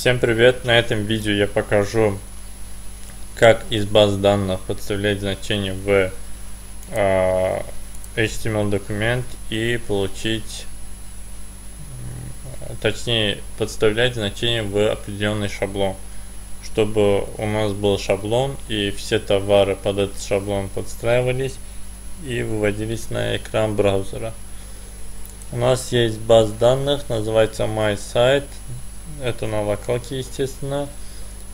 Всем привет! На этом видео я покажу, как из баз данных подставлять значение в э, HTML документ и получить, точнее, подставлять значение в определенный шаблон. Чтобы у нас был шаблон и все товары под этот шаблон подстраивались и выводились на экран браузера. У нас есть баз данных, называется MySite. Это на локалке, естественно.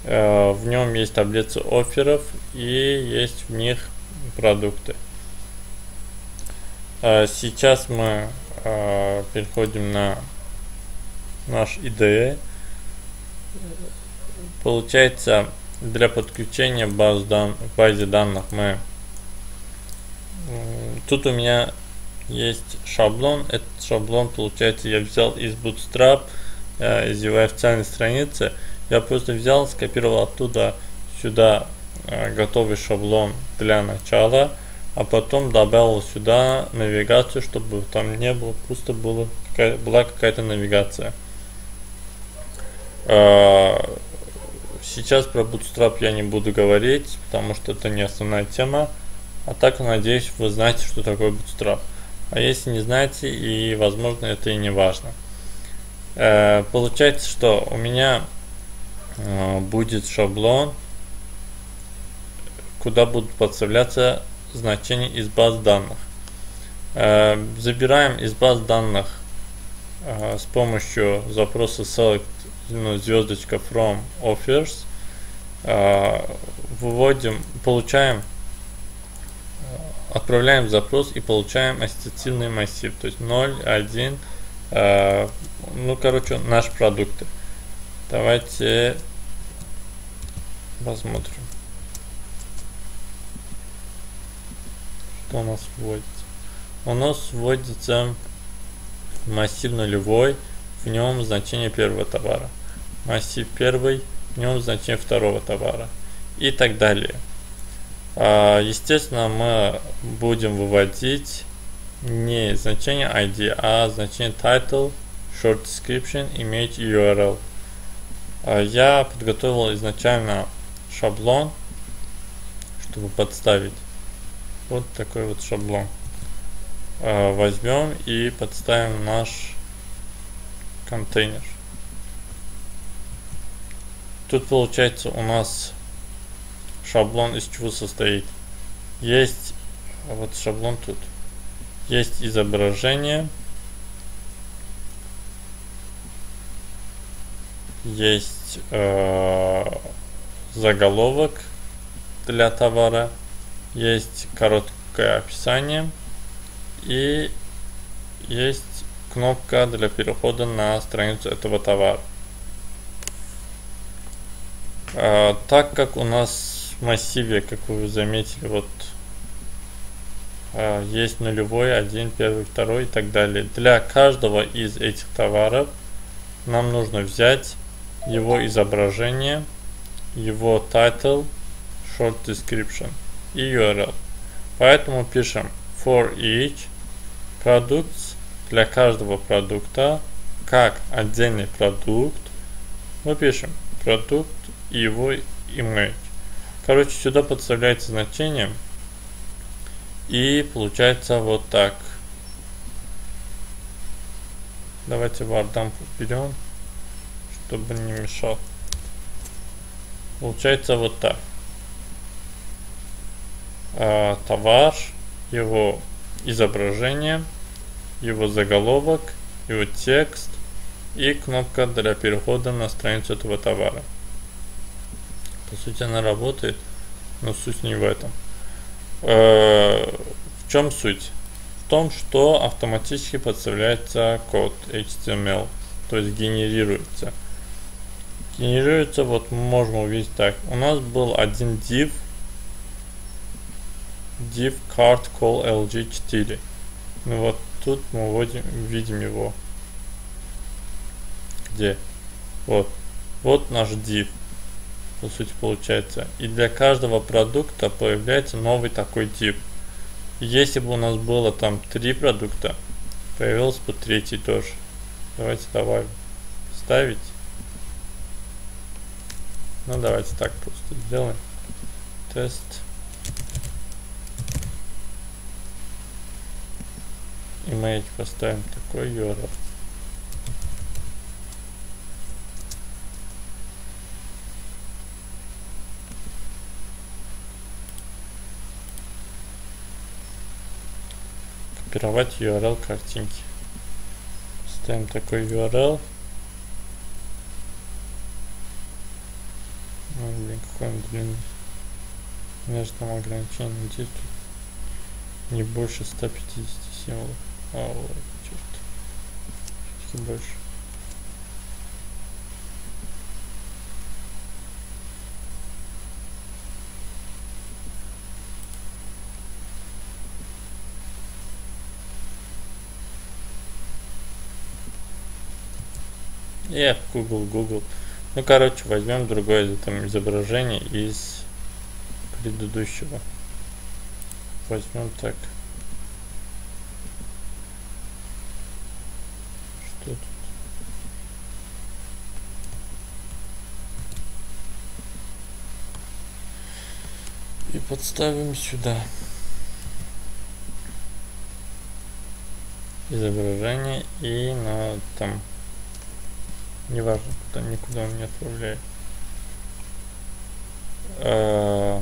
Э, в нем есть таблица офферов и есть в них продукты. Э, сейчас мы э, переходим на наш IDE. Получается, для подключения баз дан к базе данных мы тут у меня есть шаблон. Этот шаблон, получается, я взял из Bootstrap, э, из его официальной страницы. Я просто взял, скопировал оттуда сюда э, готовый шаблон для начала, а потом добавил сюда навигацию, чтобы там не было, просто было, была какая-то навигация. Э, сейчас про Bootstrap я не буду говорить, потому что это не основная тема. А так, надеюсь, вы знаете, что такое Bootstrap. А если не знаете, и возможно это и не важно. Э, получается, что у меня э, будет шаблон, куда будут подставляться значения из баз данных. Э, забираем из баз данных с помощью запроса select ну, звездочка from offers, выводим, получаем отправляем запрос и получаем ассоциативный массив, то есть 0, 1, э, ну, короче, наши продукты. Давайте посмотрим, что у нас вводится. У нас вводится массив нулевой, в нем значение первого товара. Массив первый, в нем значение второго товара. И так далее. А, естественно, мы будем выводить не значение ID, а значение title, short description, image URL. А, я подготовил изначально шаблон, чтобы подставить. Вот такой вот шаблон. А, возьмем и подставим наш контейнер. Тут получается у нас шаблон из чего состоит. Есть вот шаблон тут. Есть изображение. Есть э, заголовок для товара. Есть короткое описание. И есть кнопка для перехода на страницу этого товара. Э, так как у нас массиве, как вы заметили, вот а, есть нулевой, один, первый, второй и так далее. Для каждого из этих товаров нам нужно взять его изображение, его title, short description и URL. Поэтому пишем for each products для каждого продукта как отдельный продукт. Мы пишем продукт и его image. Короче, сюда подставляется значение. И получается вот так. Давайте вардамп уберем, чтобы не мешал. Получается вот так. А, товар, его изображение, его заголовок, его текст и кнопка для перехода на страницу этого товара. По сути она работает, но суть не в этом. Э, в чем суть? В том, что автоматически подставляется код HTML, то есть генерируется. Генерируется, вот мы можем увидеть так. У нас был один div, div card call lg4. Ну вот тут мы вводим, видим его. Где? Вот. Вот наш div по сути получается. И для каждого продукта появляется новый такой тип. Если бы у нас было там три продукта, появился бы третий тоже. Давайте добавим. Ставить. Ну давайте так просто сделаем. Тест. Image поставим такой URL. Копировать URL картинки. Ставим такой URL. Ну, блин, какой он длинный. Между там ограничение действует не больше 150 символов. А, вот, черт. Все больше. Я Google, Google. Ну, короче, возьмем другое там изображение из предыдущего. Возьмем так. Что тут? И подставим сюда. Изображение и на там неважно куда никуда он не отправляет. Э,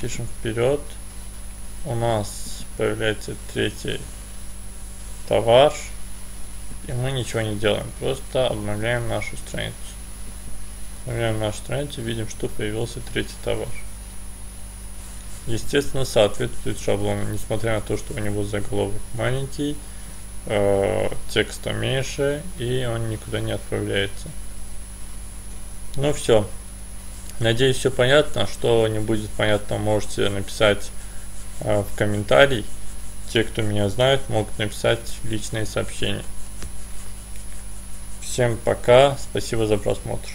пишем вперед. У нас появляется третий товар и мы ничего не делаем просто обновляем нашу страницу. Обновляем нашу страницу видим что появился третий товар. Естественно соответствует шаблону несмотря на то что у него заголовок маленький э, текста меньше и он никуда не отправляется. Ну все надеюсь все понятно. Что не будет понятно можете написать э, в комментарий. Те кто меня знают могут написать личные сообщения. Всем пока. Спасибо за просмотр